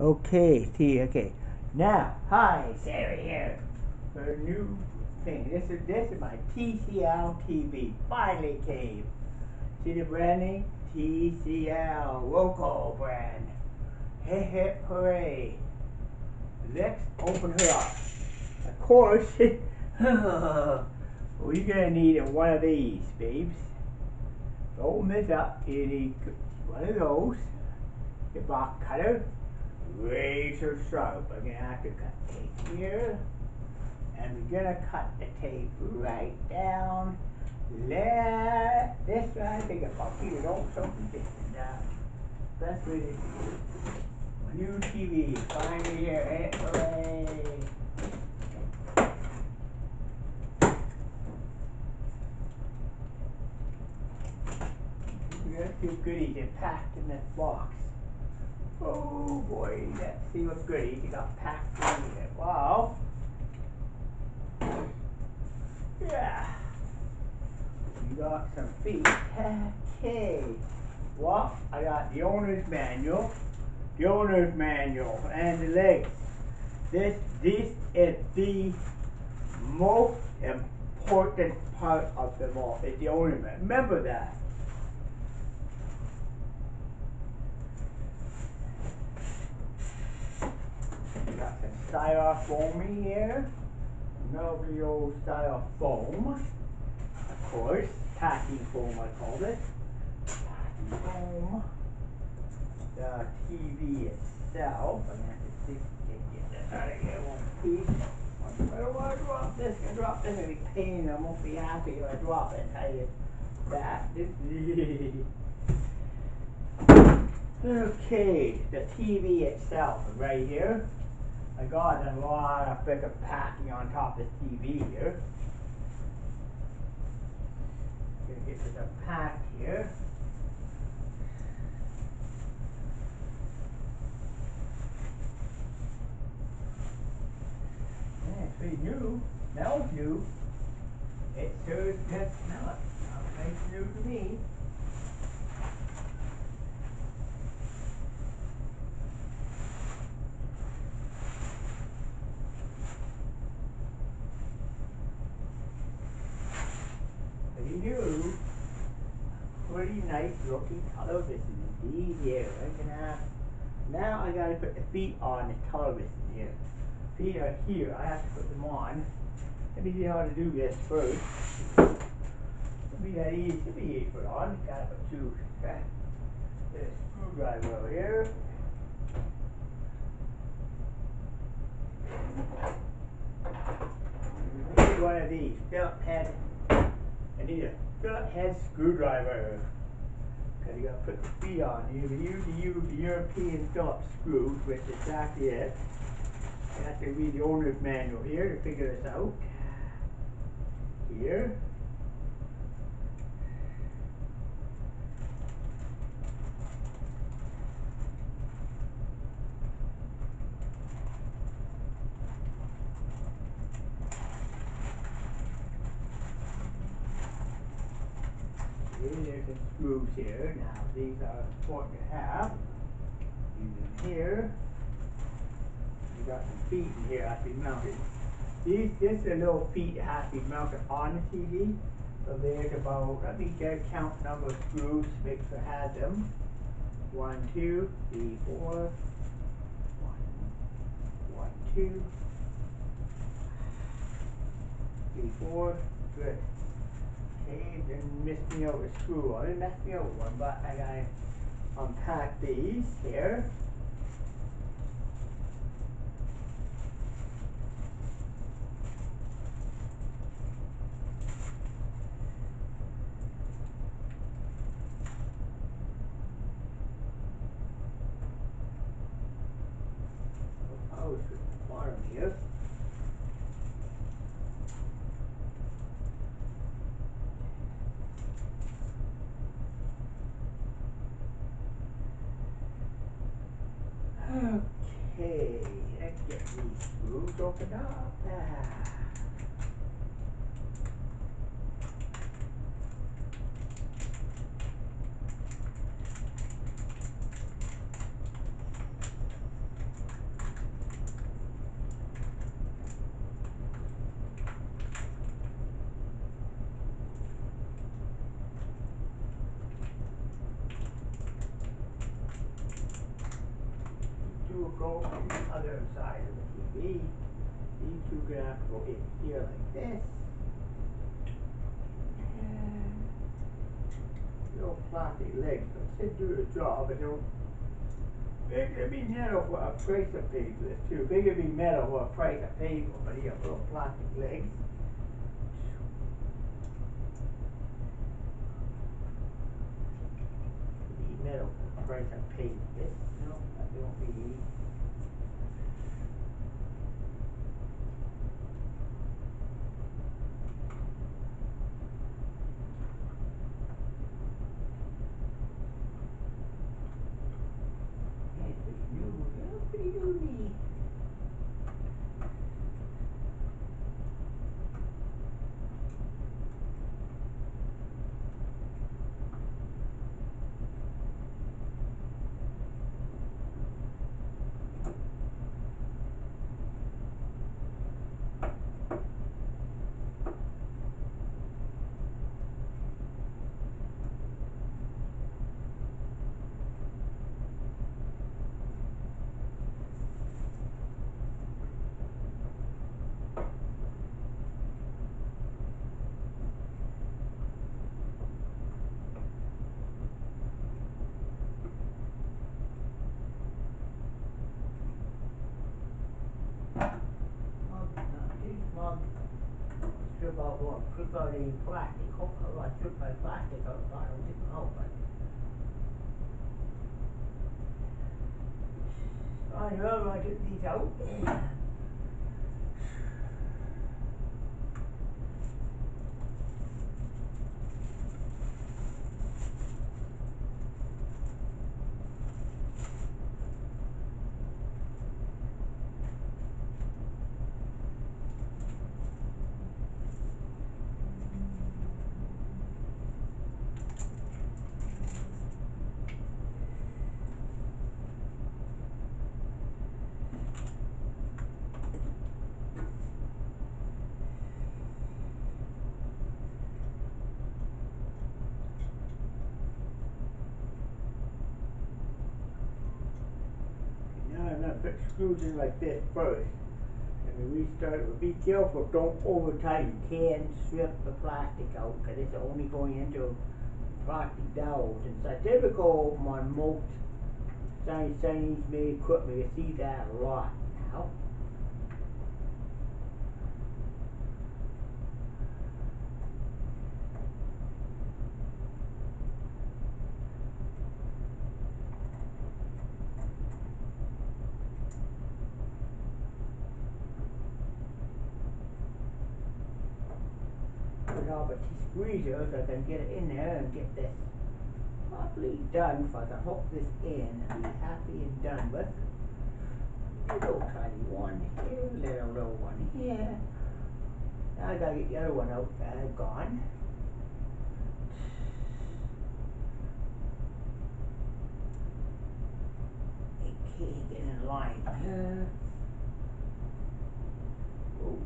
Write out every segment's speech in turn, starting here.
Okay, T. Okay. Now, hi, Sarah here a new thing. This is this is my TCL TV. Finally came. See the branding? TCL local brand. Hip hip hooray! Let's open her up. Of course, we're gonna need one of these, babes. Don't this up, you need one of those. The box cutter razor sharp. I'm gonna have to cut tape here. And we're gonna cut the tape right down. Let this one I think about here, don't something different now. That's what it is. New TV, finally here, hey, hooray! We got a few goodies packed in this box. Oh boy, let's see goodies you got packed in here. Wow. Yeah. You got some feet. Okay. Well, I got the owner's manual, the owner's manual, and the legs. This, this is the most important part of them all, is the owner's manual. Remember that. Styrofoam here. Old styrofoam. Of course, packing foam I called it. Foam. The TV itself. I'm gonna have to get this out of here one piece. I want to drop this. I drop this. It'll be pain. I won't be happy if I drop it. I tell you that. okay, the TV itself right here. I got a lot of of packing on top of this TV here. Gonna get this unpacked here. Yeah, it's pretty new. Smells new. It sure does smell it. Sounds nice new to me. new, pretty nice looking television indeed here. Can have, now I gotta put the feet on the television here. Feet are here, I have to put them on. Let me see how to do this first. It'll be that easy, it'll be easy to put on. Gotta put two, okay. There's a screwdriver over here. one of these, Phillips head I need a gut head screwdriver. Cause you gotta put the feet on. You use the European Phillips screws, which is exactly it. You have to read the owner's manual here to figure this out. Here. Screws here. Now these are important to have. These in here. You got some feet in here have to be mounted. These this are little feet that have to be mounted on the TV. So there's about let me get a count number of screws make sure I have them. One, two, three, four. One, one, two, three, four. Good. Didn't miss me over screw. I didn't mess me over one, but I gotta um, unpack these here. Oh, bottom here. Okay, let's get these screws opened up. Ah. Two go to the other side of the TV. These two are gonna have to go in here like this. And little floppy legs, but should do the job, but don't. Bigger be metal for a price of paper, this too. Bigger be metal for a price of paper, but he have little plastic legs. Be metal for a price of paper, this, no, that don't be. That's pretty new, that's pretty new. Mug, not this mug. I strip my plastic out, I don't think, oh, but. I know, I took these out I'm gonna put screws in like this first. And then we restart, but be careful, don't over tighten, can strip the plastic out, cause it's only going into plastic dowels and such. Typical on most Chinese made equipment, you see that a lot now. With all the squeezers, I can get it in there and get this properly done, so I can hook this in and be happy and done with. it. Little tiny one here, little little one here. Now I gotta get the other one out, uh, gone. Okay, get in line here. Ooh.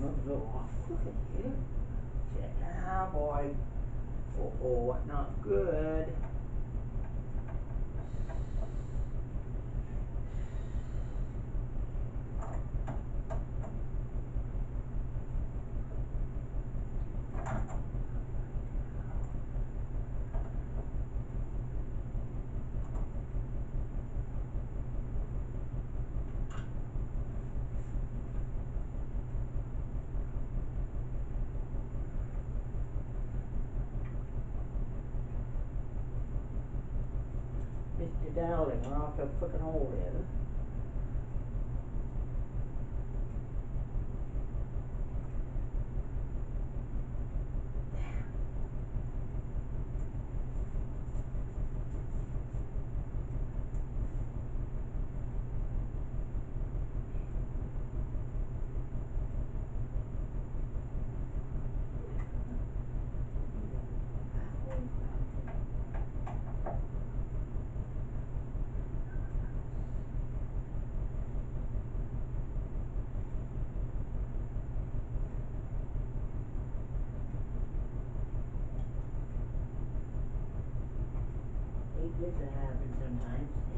Move a little off, look at here. Sit down, boy. Oh, oh, not good. Dowling, we're off the frickin' hole there. This will happen sometimes.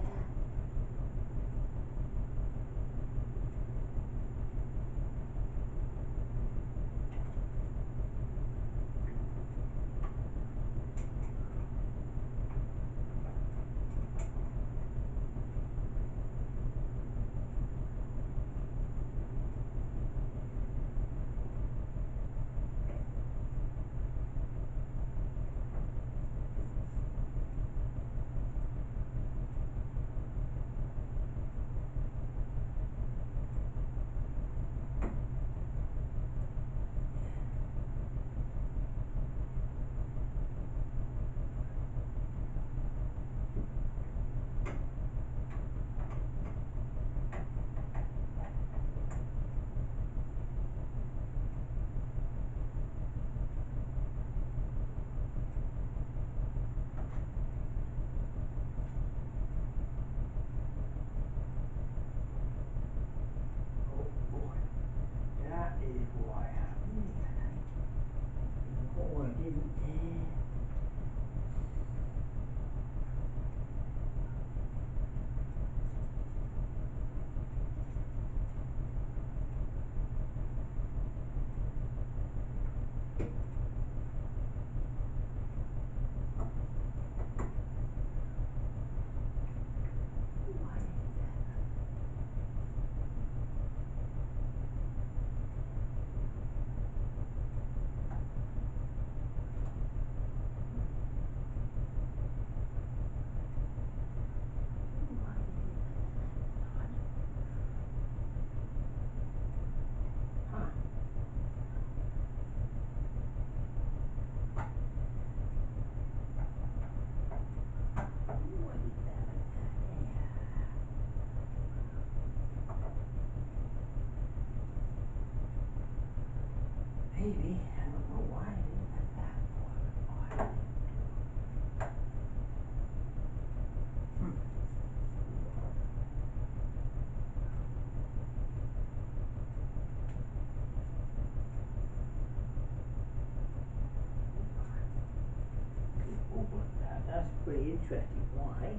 Interesting. Why?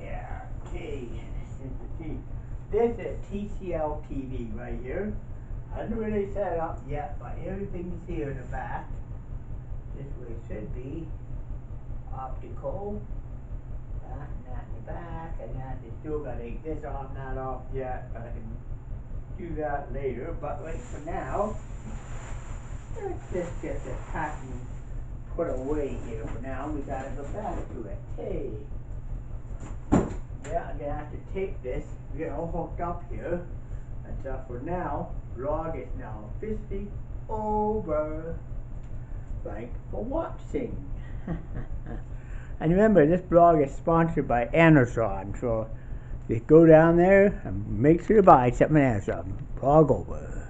Yeah, okay. This is the T- This is TCL TV right here. Hasn't really set up yet, but everything's here in the back. This way it should be optical. That and that in the back, and that is still got to this on, not off yet, but I can do that later. But like for now, let's just get the pattern put away here for now. We gotta go back to it. Hey. Yeah, I'm gonna have to take this, get all hooked up here. And so for now, vlog is now officially over. Thanks for watching. and remember, this blog is sponsored by Amazon, so just go down there and make sure to buy something on Amazon. Blog over.